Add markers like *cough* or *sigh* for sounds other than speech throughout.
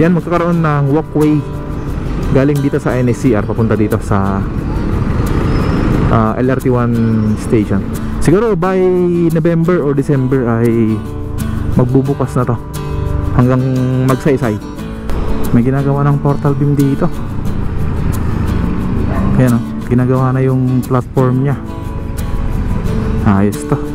Yan, magkakaroon ng walkway galing dito sa NSCR papunta dito sa ah, LRT1 station. Siguro by November or December ay magbubukas na to hanggang magsaysay. May ginagawa ng portal beam dito. Ayan o, ginagawa na yung platform niya. Ayos to.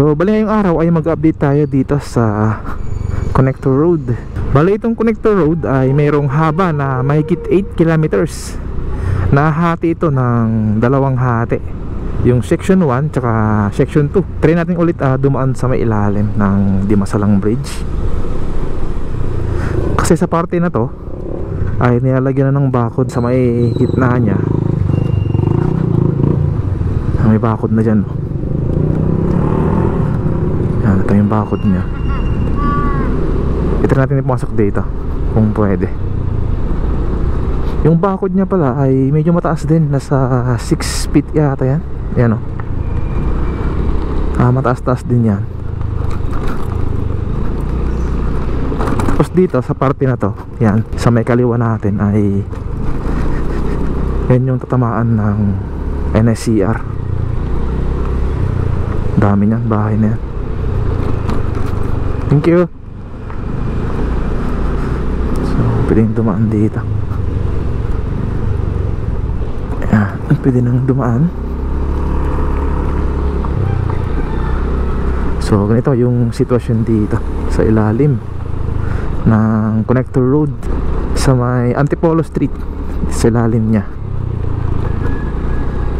So, bali ngayong araw ay mag-update tayo dito sa Connector Road. Bali itong Connector Road ay mayroong haba na mahigit 8 kilometers. Nahati ito ng dalawang hati. Yung section 1 tsaka section 2. Try natin ulit ah, dumaan sa may ilalim ng Dimasalang Bridge. Kasi sa parte na to ay nilalagyan na ng bakod sa may gitna niya. May bakod na dyan. oh. Yan, ito yung bakod niya. Ito natin ipasok dito kung pwede. Yung bakod niya pala ay medyo mataas din, nasa 6 feet yata yan. Yan o. Ah, mataas-taas din yan. Tapos dito sa parte na to, yan, sa may kaliwa natin ay yan yung tatamaan ng NSCR. Dami niyan, bahay na yan. Thank you. So, pwedeng dumaan dito. Ayan, pwede nang dumaan. So, ganito yung sitwasyon dito sa ilalim ng connector road sa may Antipolo Street sa ilalim niya.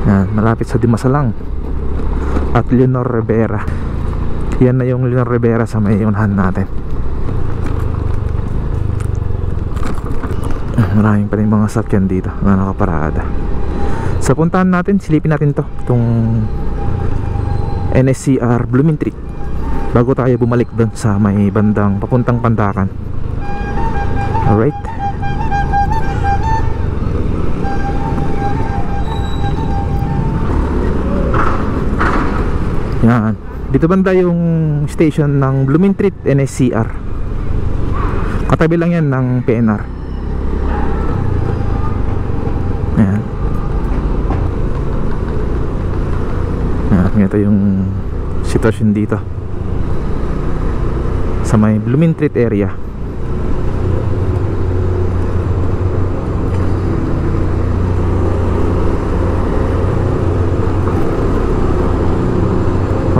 Yan, malapit sa Dimasalang at Leonor Rivera yan na yung Leonor Rivera sa may unahan natin. Ah, maraming pa rin mga sakyan dito na nakaparada. Sa puntahan natin silipin natin to itong NSCR Blooming bago tayo bumalik doon sa may bandang papuntang Pandakan. Alright. Yan dito banda yung station ng Blooming Street NSCR katabi lang yan ng PNR ayan. Ayan ito yung sitwasyon dito. Sa may Blooming Street area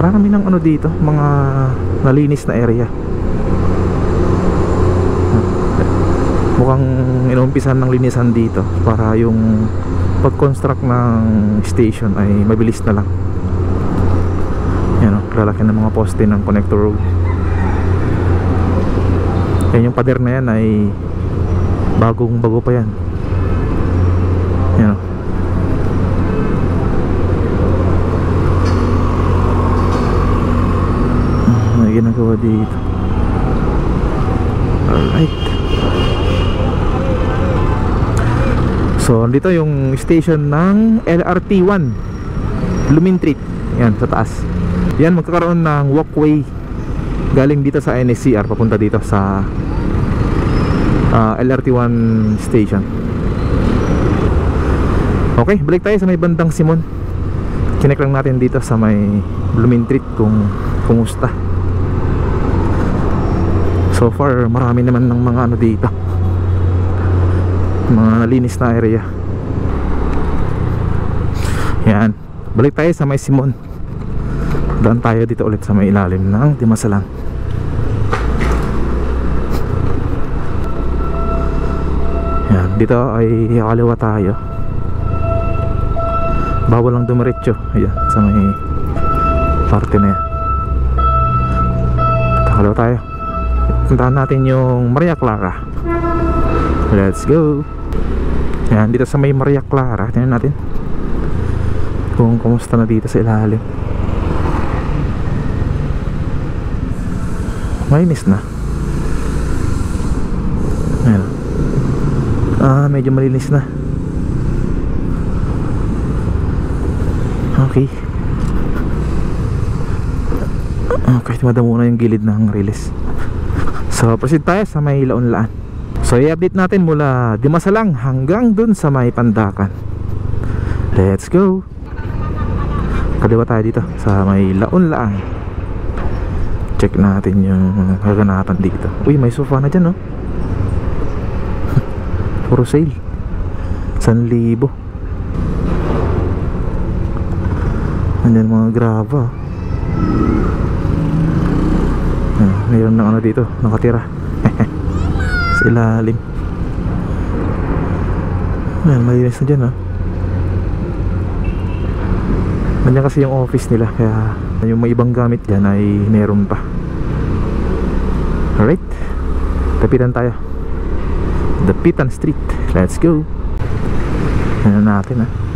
marami ng ano dito mga nalinis na area. Mukhang inumpisan ng linisan dito para yung pag construct ng station ay mabilis na lang. Yan o lalaki ng mga poste ng connector road. Yan yung pader na yan ay bagong bago pa yan. Yan o may ginagawa dito. Alright. So dito yung station ng LRT1 Lumin Street. Yan sa taas. Yan magkakaroon ng walkway galing dito sa NSCR papunta dito sa ah, LRT1 station. Okay balik tayo sa may bandang Simon. Chinek lang natin dito sa may Blooming kung kumusta so far marami naman ng mga ano dito. Mga nalinis na area. Yan. Balik tayo sa may Simon. Daan tayo dito ulit sa may ilalim ng Dimasalang yan. Dito ay kaliwa tayo. Bawal lang dumiretso. Ayan sa may parte na yan. Kaliwa tayo puntahan natin yung Maria Clara let's go yan dito sa may Maria Clara tingnan natin kung kumusta na dito sa ilalim malinis na ayan Ah, medyo malinis na. Okay. Okay, madamo na yung gilid ng release. So, proceed tayo sa may laon-laan. So, i-update natin mula Dimasalang hanggang dun sa may Pandakan. Let's go! Kaliwa tayo dito sa may laon-laan. Check natin yung kaganapan dito. Uy, may sofa na dyan, *laughs* no? For sale. 1,000. Andyan mga graba. Mayroon ng ano dito, nakatira. *laughs* Sa ilalim. Ayan, malinis na dyan, ah. Nandiyan kasi yung office nila, kaya yung may ibang gamit dyan ay meron pa. Alright. Tapitan tayo. Dapitan Street. Let's go. Ano natin, ah.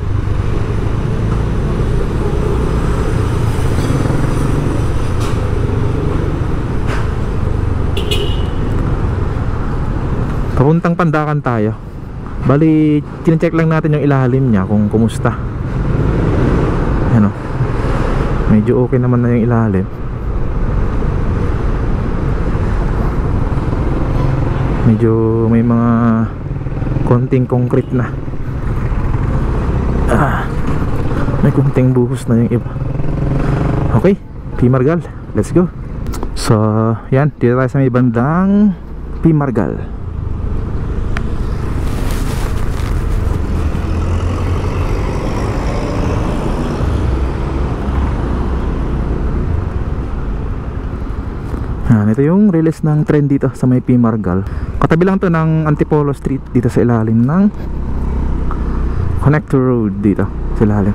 Papuntang Pandakan tayo. Bali, chinecheck lang natin yung ilalim niya kung kumusta. Ano? Medyo okay naman na yung ilalim. Medyo may mga konting concrete na. Ah, may konting buhos na yung iba. Okay, Pimargal. Let's go. So, yan. Dito tayo sa may bandang Pimargal. Yan, ito yung release ng trend dito sa may P. Margal. Katabi lang to ng Antipolo Street dito sa ilalim ng Connector Road dito sa ilalim.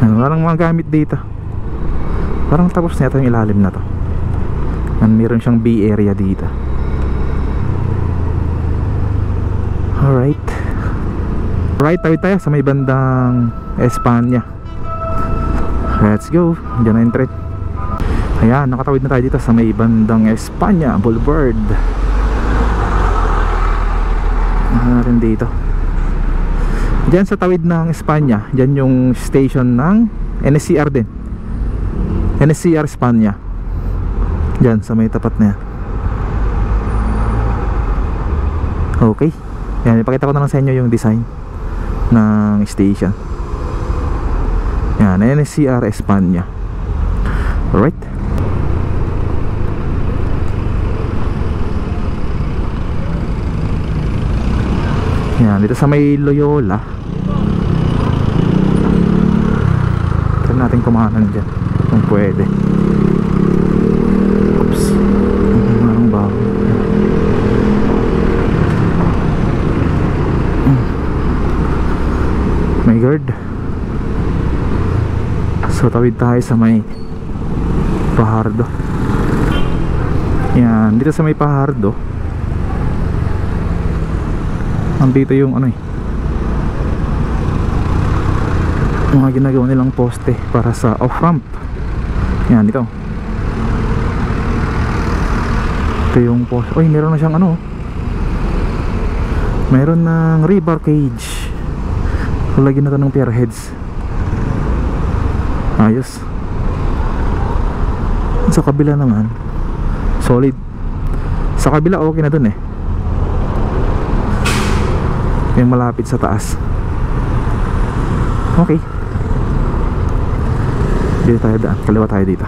Yan, walang mga gamit dito. Parang tapos na ito yung ilalim na to. Yan, meron siyang B area dito. Alright. Right, tawid tayo sa may bandang Espanya. Let's go. Diyan na yung. Ayan, nakatawid na tayo dito sa may bandang Espanya Boulevard. Ano natin dito? Diyan sa tawid ng Espanya, diyan yung station ng NSCR din. NSCR Espanya. Diyan sa may tapat na yan. Okay. Yan, ipakita ko na lang sa inyo yung design ng station. Yan, NSCR Espanya. Alright. Yan, dito sa may Loyola. Try natin kumanan dyan kung pwede. Oops. Parang bago. May guard. So tawid tayo sa may Pahardo. Yan, dito sa may Pahardo. Andito yung ano eh. Mga ginagawa nilang poste para sa off-ramp. Yan, dito. Ito yung poste. Uy, meron na siyang ano. Meron ng rebar cage. Lagyan na to ng pier heads. Ayos. Sa kabila naman, solid. Sa kabila okay na dun eh. Yung malapit sa taas. Okay. Dito tayo daan. Kaliwa tayo dito.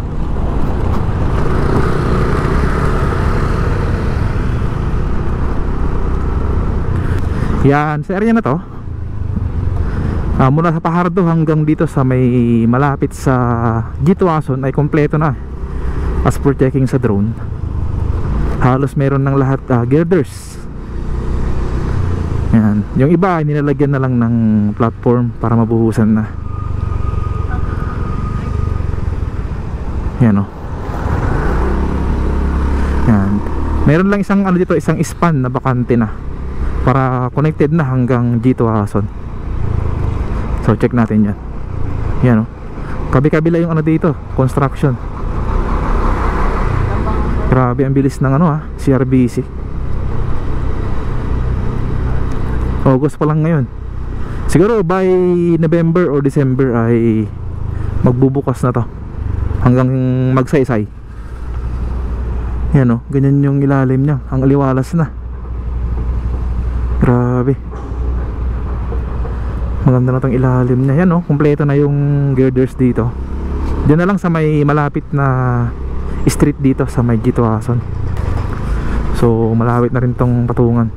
Yan, sa area na to Ah, mula sa Pahardo hanggang dito sa may malapit sa Gitwason ay kompleto na as per checking sa drone. Halos meron ng lahat uh, girders yan yung iba ay nilalagyan na lang ng platform para mabuhusan na. Yan o oh. yan meron lang isang ano dito isang span na bakante na para connected na hanggang Gitwason So check natin yan Yan o oh. Kabi kabila yung ano dito Construction Grabe ang bilis ng ano ha, CRBC. August pa lang ngayon. Siguro by November or December ay magbubukas na to. Hanggang magsaysay. Yan o, ganyan yung ilalim niya. Ang aliwalas na. Grabe. Maganda na tong ilalim niya. Yan o, kumpleto na yung girders dito. Diyan na lang sa may malapit na street dito sa may Gituason. So, malapit na rin tong patungan.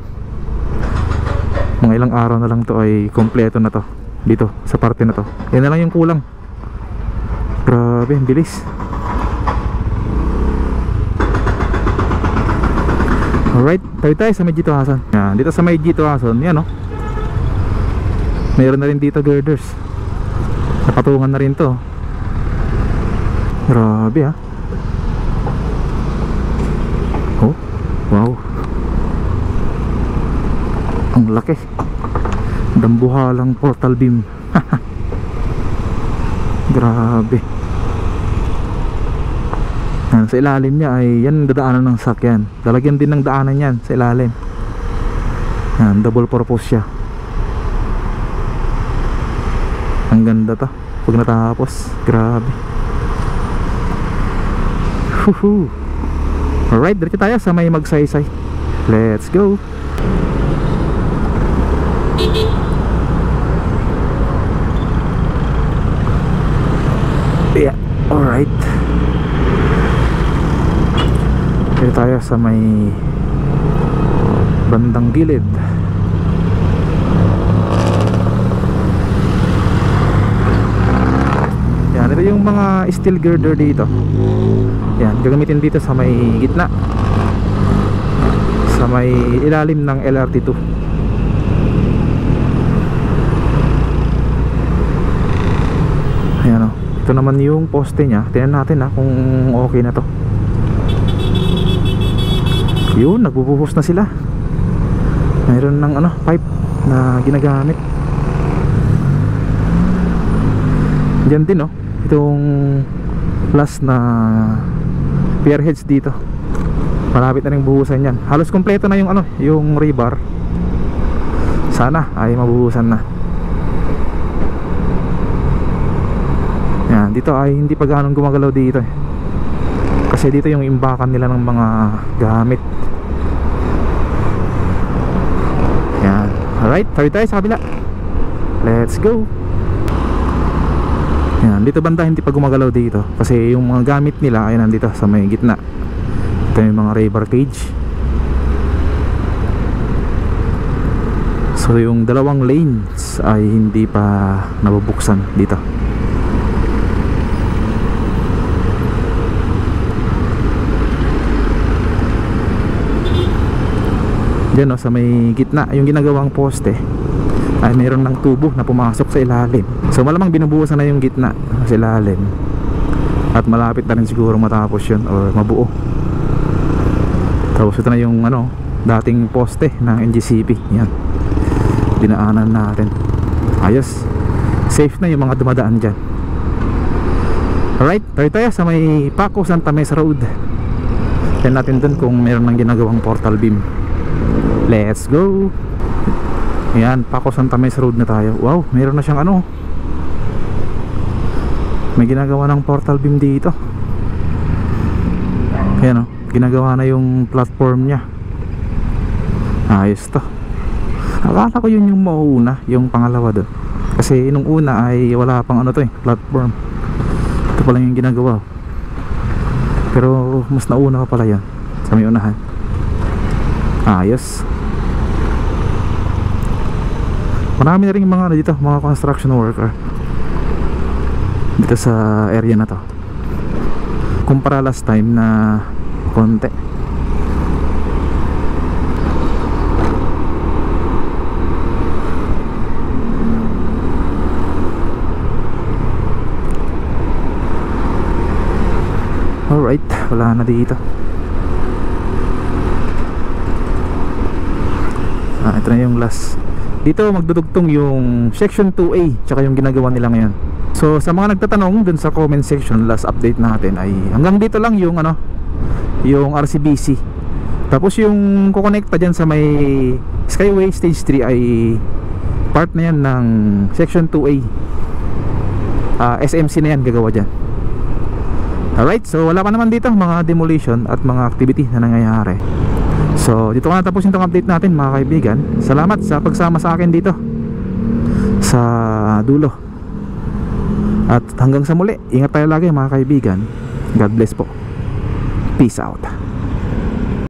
Mga ilang araw na lang to ay kompleto na to dito sa parte na to. Yan na lang yung kulang. Grabe bilis. Alright tayo tayo sa may yan, dito sa may Gito Hasan yan o mayroon na rin dito girders. Napatungan na rin to. Grabe ha oh wow. Ang laki. Dambuhalang portal beam. *laughs* Grabe. Yan, sa ilalim niya ay yan dadaanan ng sakyan. Lalagyan din ng daanan yan sa ilalim. Yan double purpose siya ang ganda to pag natapos grabe Huhu. alright diretso tayo sa may magsaysay let's go Yeah, alright. Dito tayo sa may bandang gilid. Yan, ito yung mga steel girder dito. Yan, gagamitin dito sa may gitna. Sa may ilalim ng LRT2. Ayan o. Ito naman yung poste niya. Tingnan natin ha kung okay na to. Yun, nagbubuhos na sila. Mayroon ng ano, pipe na ginagamit. Diyan din oh. Itong plus na pier heads dito. Malapit na rin buhusan yan. Halos kompleto na yung ano, yung rebar. Sana ay mabuhusan na. Yan, dito ay hindi pa ganong gumagalaw dito eh. Kasi dito yung imbakan nila ng mga gamit. Yan. Alright, tayo tayo sa kabila. Let's go. Yan, dito banda hindi pa gumagalaw dito kasi yung mga gamit nila ay nandito sa may gitna. Ito yung mga rebar cage. So yung dalawang lanes ay hindi pa nabubuksan dito. Diyan no, sa may gitna, yung ginagawang poste ay mayroon ng tubo na pumasok sa ilalim. So malamang binubuhusan na yung gitna sa ilalim. At malapit na rin siguro matapos yun or mabuo. Tapos ito na yung ano, dating poste ng NGCP. Yan. Dinaanan natin. Ayos. Safe na yung mga dumadaan dyan. Alright, tayo tayo sa may Paco Santa Mesa Road. Yan natin dun kung meron ng ginagawang portal beam. Let's go! Ayan, Paco Santa Mesa Road na tayo. Wow, meron na siyang ano. May ginagawa ng portal beam dito. Ayan o, ginagawa na yung platform niya. Ayos to. Akala ko yun yung mauuna, yung pangalawa doon. Kasi nung una ay wala pang ano to eh, platform. Ito pala yung ginagawa. Pero mas nauna pa pala yan sa may unahan. Ayos. Marami na rin mga ano dito, mga construction worker. Dito sa area na to. Kumpara last time na konti. Alright, wala na dito. Ah, ito na yung last dito magdudugtong yung section 2A tsaka yung ginagawa nila ngayon. So sa mga nagtatanong dun sa comment section last update natin ay hanggang dito lang yung ano yung RCBC tapos yung kukonekta dyan sa may Skyway Stage 3 ay part na yan ng Section 2A Ah, SMC na yan gagawa dyan. Alright, so wala pa naman dito mga demolition at mga activity na nangyayari So dito ko natapos itong update natin mga kaibigan. Salamat sa pagsama sa akin dito. Sa dulo. At hanggang sa muli Ingat tayo lagi mga kaibigan. God bless po. Peace out